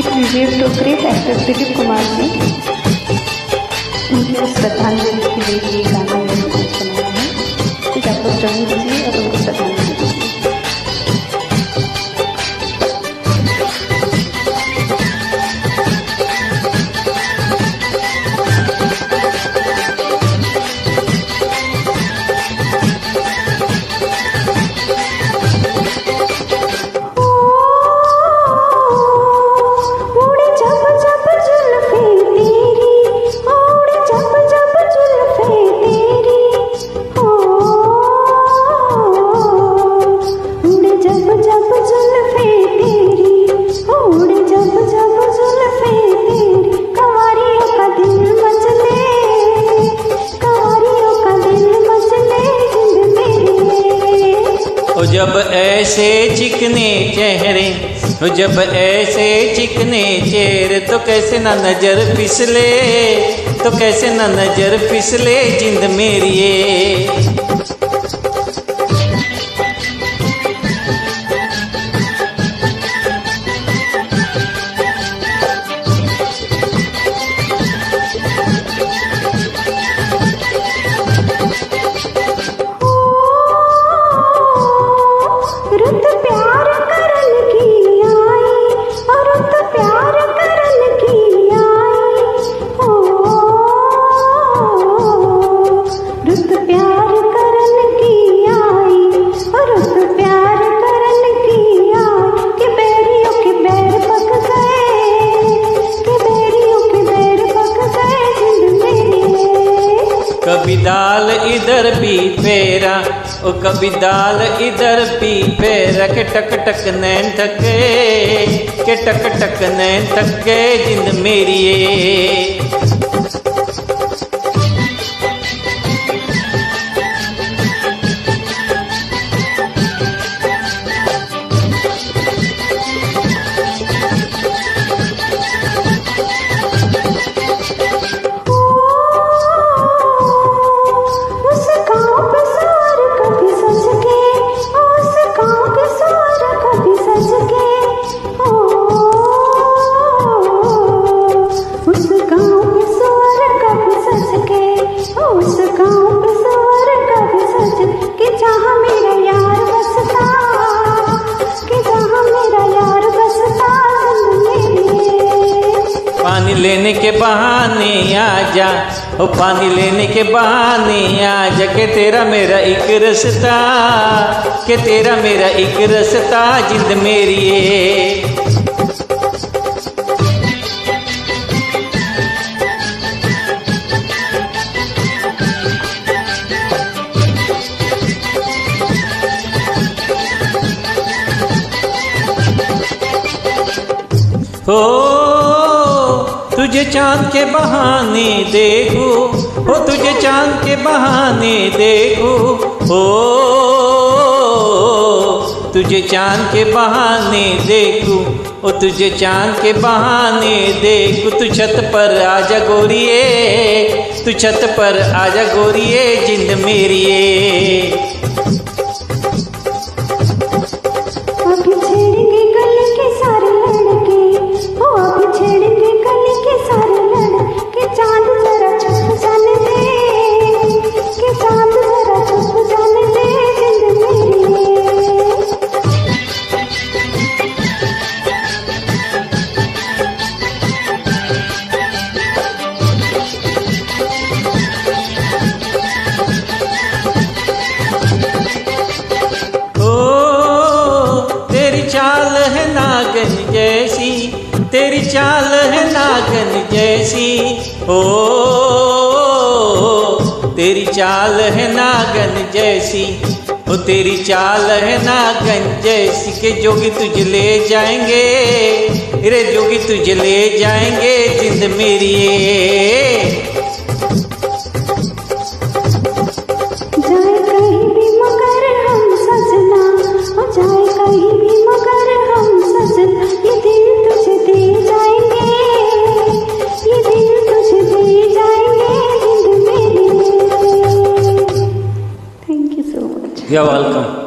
It tribute टोकरे doctor Dilip Kumar ने उनके श्रद्धांजलि के लिए ये गाना मैंने बनाया है। आप लोग जॉइन कीजिए जब ऐसे चिकने चेहरे जब ऐसे चिकने चेहरे तो कैसे ना नज़र फिसले तो कैसे ना नज़र फिसले जिंद मेरी कभी दाल इधर भी फेरा, ओ कभी दाल इधर भी फेरा, के टक टक नैन थके, के टक टक नैन थके जिंद मेरी पानी लेने के बहाने आ जा। ओ, पानी लेने के बहाने आ जा के तेरा मेरा एक रस्ता के तेरा मेरा एक रस्ता जिंद मेरी हो। तुझे चाँद के बहाने देखो हो तुझे चाँद के बहाने देखो हो तुझे चाँद के बहाने देखो, ओ तुझे चाँद के बहाने देखो। तू छत पर आजा गोरिए, तू छत पर आजा गोरिए, जिंद मेरी जैसी, तेरी चाल है नागन जैसी। ओ, तेरी चाल है नागन जैसी। ओ, तेरी चाल है नागन जैसी के जोगी तुझे ले जाएँगे। रे जोगी तुझे ले जाएँगे जिंद मेरी यू आर वेलकम